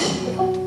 Yes.